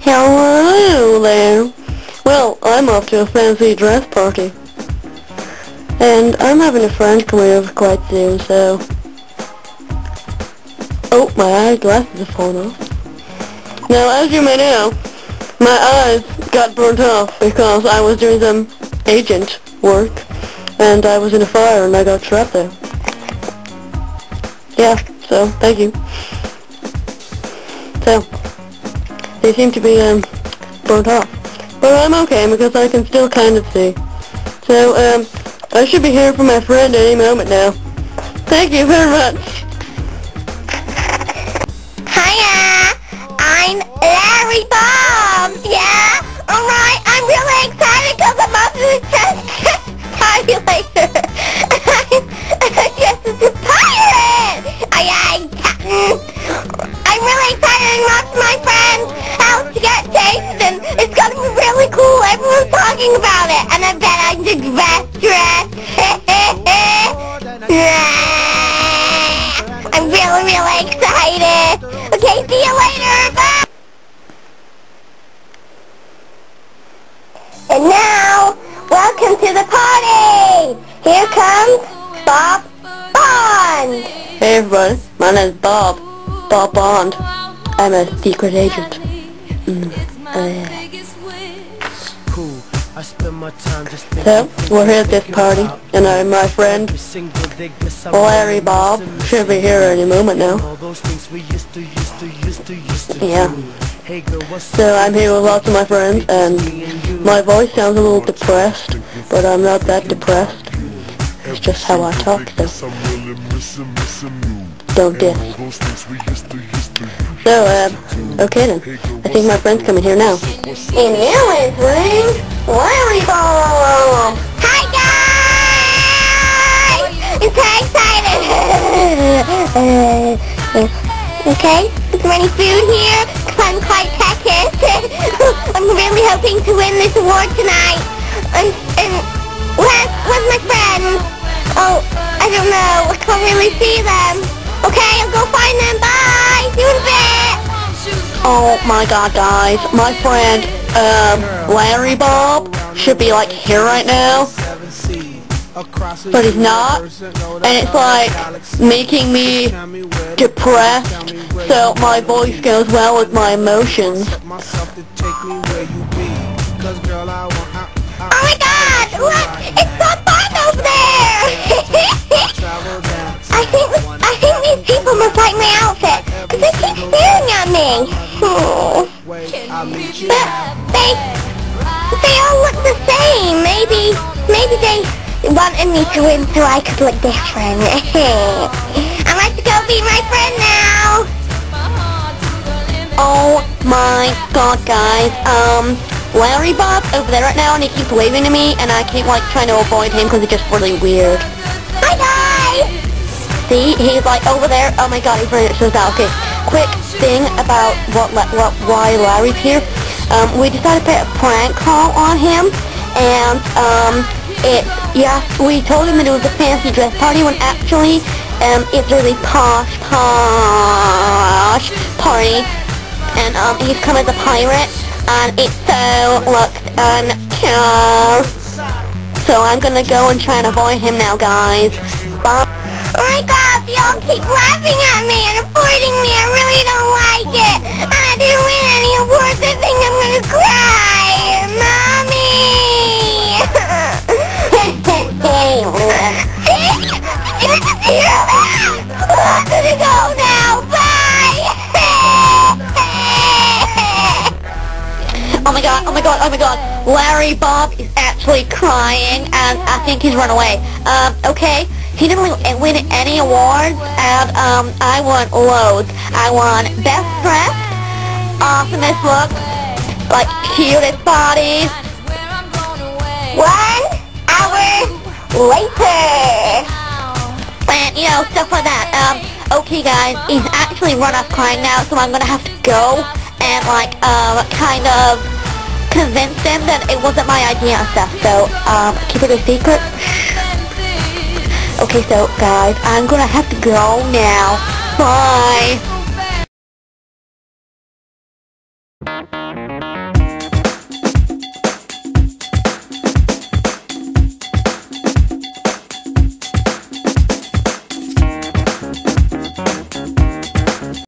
Hello there. Well, I'm off to a fancy dress party. And I'm having a friend coming over quite soon, so... Oh, my eyeglasses have fallen off. Now, as you may know, my eyes got burnt off because I was doing some agent work, and I was in a fire and I got trapped there. Yeah, so, thank you. So, they seem to be um, burnt off. But I'm okay because I can still kind of see. So, um, I should be hearing from my friend any moment now. Thank you very much. Hiya! I'm Larry Bob! And I bet I can dress dress. I'm really, really excited. Okay, see you later. Bye. And now, welcome to the party. Here comes Bob Bond. Hey everyone, my name is Bob. Bob Bond. I'm a secret agent. Mm, uh, Cool. I spend my time just So, we're here at this party, and I'm my friend Larry Bob should be here any moment now. Yeah. Hey girl, what's So I'm here with lots of my friends, and my voice sounds a little depressed, but I'm not that depressed. It's just how I talk, so don't diss. So, um, okay then. I think my friend's coming here now. And now entering Larry Bob. Hi guys! I'm so excited. okay, is there any food here? I'm quite Texas. I'm really hoping to win this award tonight. And, and where's, where's my friends? Oh, I don't know. I can't really see them. Okay, I'll go find them. Bye. See you in a bit. Oh my god, guys. My friend, um, Larry Bob should be like here right now, but he's not. And it's like making me depressed, so my voice goes well with my emotions. Oh my god! Look! It's so But they they all look the same. Maybe maybe they wanted me to win so I could look different. I'd like to go be my friend now. Oh my god, guys. Um, Larry Bob over there right now, and he keeps waving to me, and I keep like trying to avoid him because he's just really weird. Bye guys. See, he's like over there. Oh my god, he's it so. Okay, quick thing about what, what why Larry's here. Um, we decided to put a prank call on him, and um, it yeah, we told him that it was a fancy dress party when actually um, it's really posh, posh party, and um, he's come as a pirate, and it so looks uncute. So I'm gonna go and try and avoid him now, guys. Bye. Oh my god, they all keep laughing at me and avoiding me. I really don't like it. I didn't win any awards. I think I'm gonna cry. Mommy! Oh my god, oh my god, oh my god. Larry Bob is actually crying and I think he's run away. Um, okay. He didn't win win any awards and um I won loads. I won best dressed, awesomest look, like cutest bodies. One hour later. And you know, stuff like that. Um, okay guys, he's actually run off crying now, so I'm gonna have to go and like um kind of convince him that it wasn't my idea and stuff. So um keep it a secret. Okay, so guys, I'm gonna have to go now. Bye.